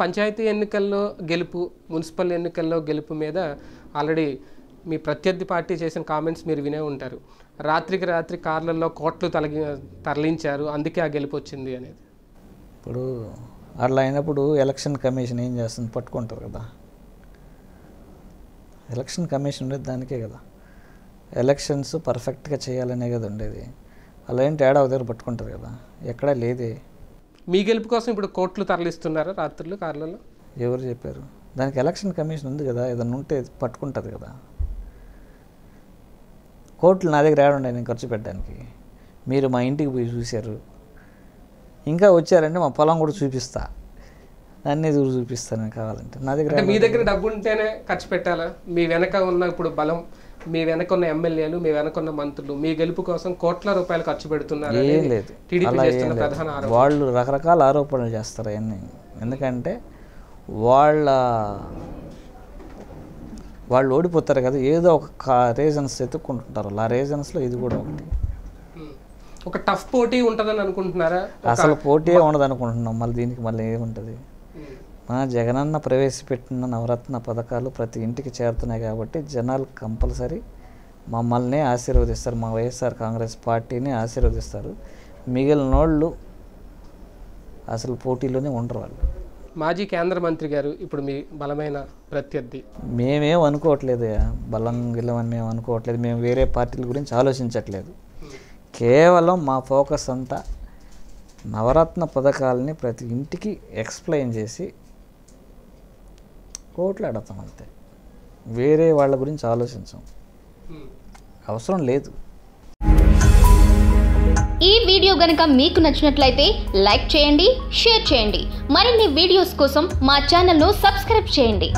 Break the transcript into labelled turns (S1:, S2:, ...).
S1: పంచాయతీ ఎన్నికల్లో గెలుపు మున్సిపల్ ఎన్నికల్లో గెలుపు మీద ఆల్రెడీ మీ ప్రత్యర్థి పార్టీ చేసిన కామెంట్స్ మీరు వినే ఉంటారు. రాత్రికి రాత్రి కార్లలో కోట్లు తలగి తరలించారు. అందుకే ఆ గెలుపు వచ్చింది అనేది.
S2: ఇప్పుడు అట్లా అయినప్పుడు ఎలక్షన్ కమిషన్ ఏం చేస్తుంది? పట్టుకుంటారు కదా. ఎలక్షన్ కమిషన్ ఉండేది దానికే కదా. ఎలక్షన్స్ పర్ఫెక్ట్గా చేయాలనే కదా ఉండేది. అలా ఏంటి ఏడా దగ్గర పట్టుకుంటారు కదా. ఎక్కడా లేదే.
S1: మీ గెలుపు కోసం ఇప్పుడు కోట్లు తరలిస్తున్నారా రాత్రులు కార్లలో?
S2: ఎవరు చెప్పారు? దానికి ఎలక్షన్ కమిషన్ ఉంది కదా ఏదన్నా ఉంటే పట్టుకుంటుంది కదా. కోట్లు నా దగ్గర ఏడుండే నేను ఖర్చు పెట్టడానికి. మీరు మా ఇంటికి పోయి చూశారు. ఇంకా వచ్చారంటే మా పొలం కూడా చూపిస్తా. అన్నీ దూరం చూపిస్తాను కావాలంటే. నా దగ్గర
S1: మీ దగ్గర డబ్బు ఉంటేనే ఖర్చు పెట్టాలా? మీ వెనక ఉన్న ఇప్పుడు బలం మీ వెనక ఉన్న ఎమ్మెల్యేలు మీ వెనక ఉన్న మంత్రులు మీ గెలుపు కోసం కోట్ల రూపాయలు ఖర్చు పెడుతున్నారు
S2: వాళ్ళు రకరకాల ఆరోపణలు చేస్తారు అవన్నీ. ఎందుకంటే వాళ్ళ వాళ్ళు ఓడిపోతారు కదా ఏదో ఒక రీజన్స్ ఎత్తుక్కుంటుంటారు ఆ రీజన్స్లో ఇది కూడా ఒకటి.
S1: ఒక టఫ్ పోటీ ఉంటుందని అనుకుంటున్నారా?
S2: అసలు పోటీ ఉండదు అనుకుంటున్నాం మళ్ళీ దీనికి మళ్ళీ ఏముంటుంది. మా జగనన్న ప్రవేశపెట్టిన నవరత్న పథకాలు ప్రతి ఇంటికి చేరుతున్నాయి కాబట్టి జనాలు కంపల్సరీ మమ్మల్ని ఆశీర్వదిస్తారు. మా వైఎస్ఆర్ కాంగ్రెస్ పార్టీని ఆశీర్వదిస్తారు. మిగిలిన వాళ్ళు అసలు పోటీలోనే ఉండరు వాళ్ళు.
S1: మాజీ కేంద్ర మంత్రి గారు ఇప్పుడు మీ బలమైన ప్రత్యర్థి.
S2: మేమేం అనుకోవట్లేదు బలం గిల్లం అని మేము అనుకోవట్లేదు. మేము వేరే పార్టీల గురించి ఆలోచించట్లేదు. కేవలం మా ఫోకస్ అంతా నవరత్న పథకాలని ప్రతి ఇంటికి ఎక్స్ప్లెయిన్ చేసి కోట్లాడతాం అంతే వేరే వాళ్ళ గురించి ఆలోచించాం. అవసరం లేదు.
S3: ఈ వీడియో గనక మీకు నచ్చినట్లయితే లైక్ చేయండి షేర్ చేయండి. మరిన్ని వీడియోస్ కోసం మా ఛానల్ను సబ్స్క్రైబ్ చేయండి.